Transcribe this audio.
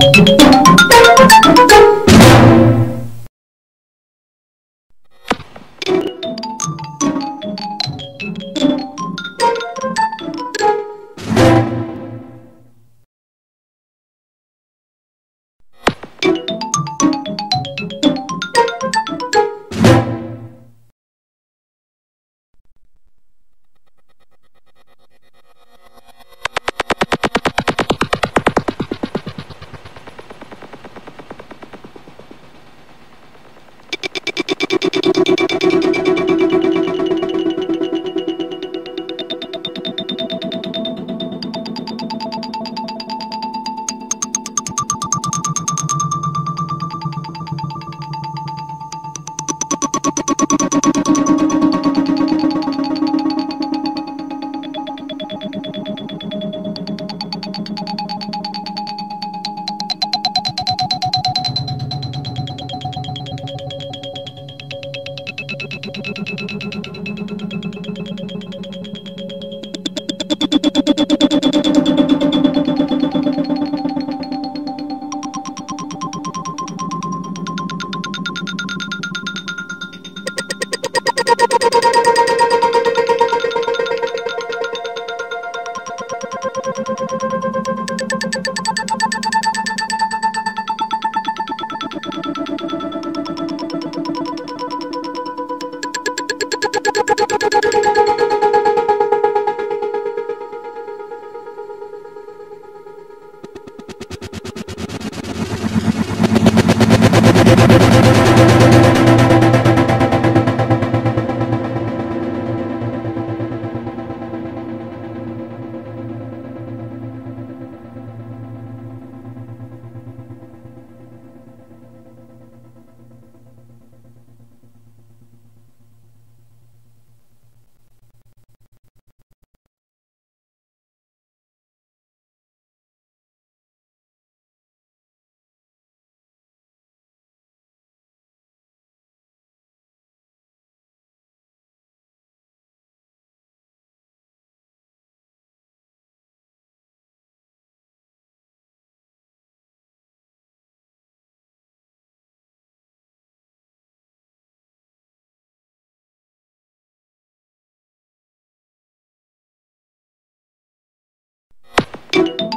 you. Thank you. तथा तथा you